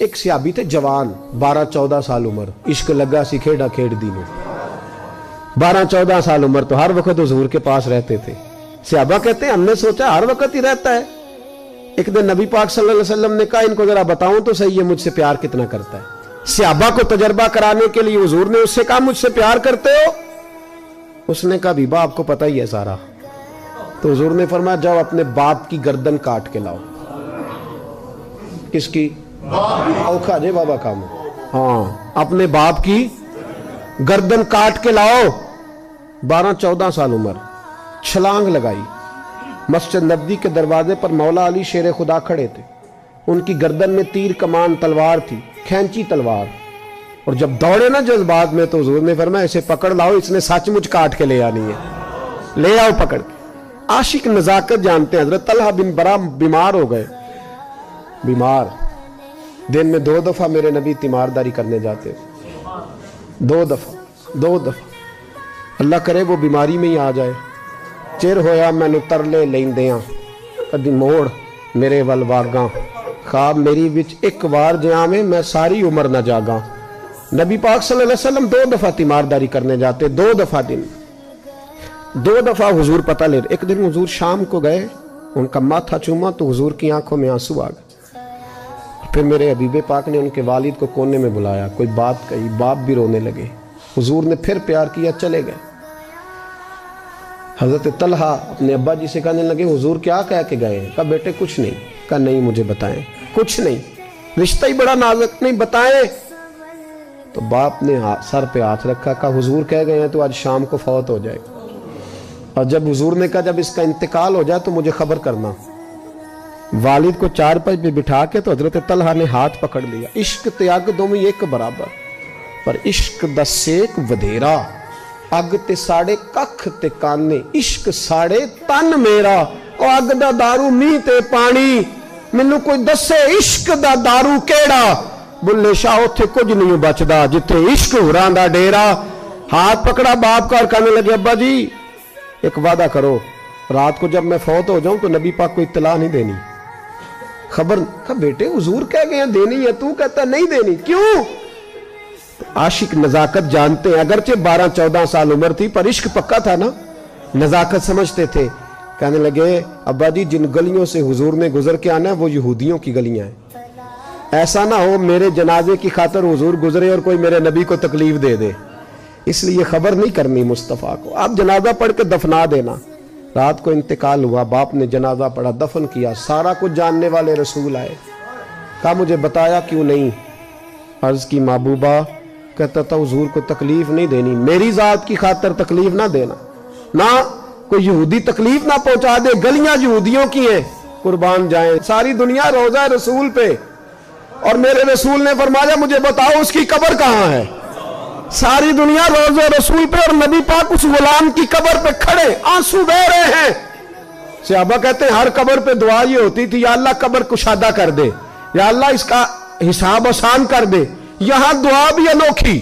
एक सियाबी थे जवान, बारह चौदह साल उम्र। इश्क लगा सी खेड़ा खेड़ दी में बारह चौदह साल उम्र तो हर वक्त हजूर के पास रहते थे। सियाबा कहते हैं, हमने सोचा हर वक्त ही रहता है। एक दिन नबी पाक सल्लल्लाहु अलैहि वसल्लम ने कहा, इनको जरा बताऊँ तो सही है मुझसे प्यार कितना करता है। सियाबा को तजर्बा कराने के लिए हजूर ने उससे कहा, मुझसे प्यार करते हो? उसने कहा, बीबा, आपको पता ही है सारा। तो हजूर ने फरमाया, जाओ, अपने बाप की गर्दन काट के लाओ। किसकी? औखा जे बाबा काम हाँ अपने बाप की गर्दन काट के लाओ। बारह, चौदह साल उम्र। छलांग लगाई। मस्जिद नबी के दरवाजे पर मौला अली शेर खुदा खड़े थे। उनकी गर्दन में तीर कमान तलवार थी, खेची तलवार। और जब दौड़े ना जज्बात में तो हजूर ने फरमाया, इसे पकड़ लाओ, इसने सचमुच काट के ले आनी है। ले आओ पकड़ के। आशिक नजाकत जानते हैं, हज़रत तलहा बिन बरा बीमार हो गए। बीमार। दिन में दो दफ़ा मेरे नबी तीमारदारी करने जाते। थे दो दफ़ा दो दफ़ा। अल्लाह करे वो बीमारी में ही आ जाए। चिर होया मैनू तरले लेंदिया कदी मोड़ मेरे वल वागा। खाब मेरी विच एक बार जयावे मैं सारी उम्र न जागा। नबी पाक सल्लल्लाहु अलैहि वसल्लम दो दफ़ा तीमारदारी करने जाते, दो दफ़ा दिन। दो दफ़ा हुजूर पता ले, एक दिन हुजूर शाम को गए, उनका माथा चूमा तो हुजूर की आँखों में आँसू आ गए। फिर मेरे हबीब पाक ने उनके वालिद को कोने में बुलाया। कोई बात कही, बाप भी रोने लगे। हुजूर ने फिर प्यार किया, चले गए। हज़रत तलहा अपने अब्बा जी से कहने लगे, हुजूर क्या कह के गए कहा, बेटे, कुछ नहीं। कहा, नहीं, मुझे बताएँ। कुछ नहीं। रिश्ता ही बड़ा नाजुक नहीं, बताएँ। तो बाप ने सर पे हाथ रखा, कहा, हुजूर कह गए हैं तो आज शाम को फौत हो जाएगा। और जब हुजूर ने कहा, जब इसका इंतकाल हो जाए तो मुझे खबर करना। वालिद को चार पर पे बिठा के तो हजरत तलहा ने हाथ पकड़ लिया इश्क त्याग दो में एक बराबर पर इश्क द सेक वधेरा अग ते साड़े कख ते काने इश्क साड़े तन मेरा ਉਹ ਅੱਗ ਦਾ दारू ਮੀਂਹ ਤੇ ਪਾਣੀ ਮੈਨੂੰ ਕੋਈ ਦੱਸੇ ਇਸ਼ਕ ਦਾ दारू ਕਿਹੜਾ ਬੁੱਲੇ ਸ਼ਾਹ ਉੱਥੇ ਕੁਝ ਨਹੀਂ ਬਚਦਾ ਜਿੱਥੇ ਇਸ਼ਕ ਹੋਰਾਂ ਦਾ ਡੇਰਾ हाथ पकड़ा बाप का और कहने लगे अब्बा जी एक वादा करो रात को जब मैं फौत हो जाऊं तो नबी पाक को इतला नहीं देनी खबर बेटे, हुजूर कह गए देनी है, तू कहता, नहीं देनी। क्यों? तो आशिक नजाकत जानते हैं, अगरचे बारह चौदह साल उम्र थी, पर इश्क पक्का था ना? नजाकत समझते थे। कहने लगे, अब्बा जी, जिन गलियों से हुजूर ने गुजर के आना है, वो यहूदियों की गलियाँ हैं। ऐसा ना हो, मेरे जनाजे की खातर हुजूर गुजरे और कोई मेरे नबी को तकलीफ़ दे दे। इसलिए खबर नहीं करनी मुस्तफ़ा को। आप जनाजा पढ़ के दफना देना। रात को इंतकाल हुआ, बाप ने जनाजा पढ़ा, दफन किया, सारा कुछ जानने वाले रसूल आए। कहा, मुझे बताया क्यों नहीं? अर्ज़ की, महबूबा कहता था, हजूर को तकलीफ़ नहीं देनी, मेरी जात की खातर तकलीफ़ ना देना, ना कोई यहूदी तकलीफ़ ना पहुँचा दे, गलियाँ यहूदियों की हैं, कुर्बान जाए, सारी दुनिया रोजा रसूल पे, और मेरे रसूल ने फरमाया, मुझे बताओ, उसकी कब्र कहाँ है? सारी दुनिया रोज रसूल पे और नबी पाक उस गुलाम की कबर पे खड़े, आँसू बह रहे हैं। सियाबा कहते हैं, हर कबर पे दुआ ये होती थी, या अल्लाह कबर कुशादा कर दे, या अल्लाह इसका हिसाब आसान कर दे। यहाँ दुआ भी अनोखी।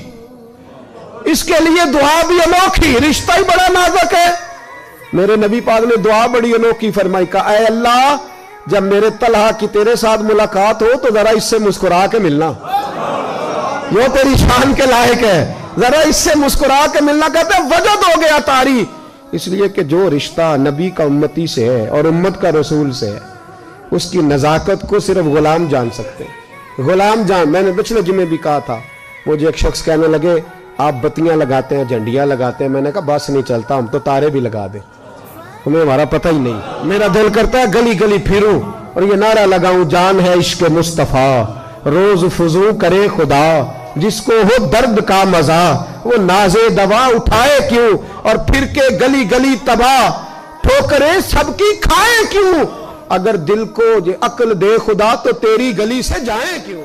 इसके लिए दुआ भी अनोखी। रिश्ता ही बड़ा नाजुक है। मेरे नबी पाक ने दुआ बड़ी अनोखी फरमाई का अल्लाह, जब मेरे तलहा की तेरे साथ मुलाकात हो तो जरा इससे मुस्कुरा के मिलना। वो तेरी शान के लायक है। जरा इससे मुस्कुरा के मिलना कहते वजद हो गया तारी। इसलिए कि जो रिश्ता नबी का उम्मती से है और उम्मत का रसूल से है, उसकी नजाकत को सिर्फ़ गुलाम जान सकते गुलाम जान, मैंने पिछले जुमे भी कहा था, मुझे एक शख्स कहने लगे, आप बत्तियाँ लगाते हैं, झंडियाँ लगाते हैं। मैंने कहा, बस नहीं चलता, हम तो तारे भी लगा दें। हमें हमारा पता ही नहीं। मेरा दिल करता है गली गली फिरूं और ये नारा लगाऊँ, जान है इश्क मुस्तफ़ा। रोज फजू करे खुदा। जिसको हो दर्द का मज़ा, वो नाजे दवा उठाए क्यों और फिर के गली गली तबाह, ठोकरे सबकी खाए क्यों? अगर दिल को अकल दे खुदा तो तेरी गली से जाए क्यों?